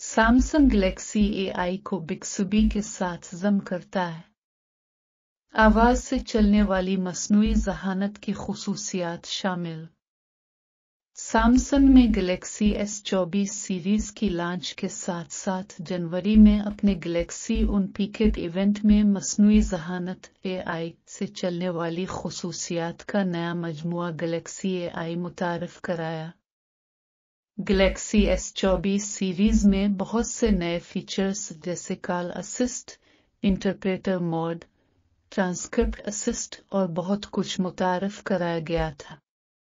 Samsung Galaxy AI को बिक्सुबी के साथ जम करता है। आवाज़ से चलने वाली मसनू जहानत की खसूसियात शामिल। सैमसंग में गैलेक्सी एस चौबीस सीरीज़ की लॉन्च के साथ साथ जनवरी में अपने गैलेक्सी उन पीकेट इवेंट में मसनू जहानत एआई से चलने वाली खसूसियात का नया मजमु गैलेक्सी एआई मुतारफ कराया। गैलेक्सी एस चौबीस सीरीज़ में बहुत से नए फीचर्स जैसे call assist interpreter mode transcript assist और बहुत कुछ मुतारफ कराया गया था।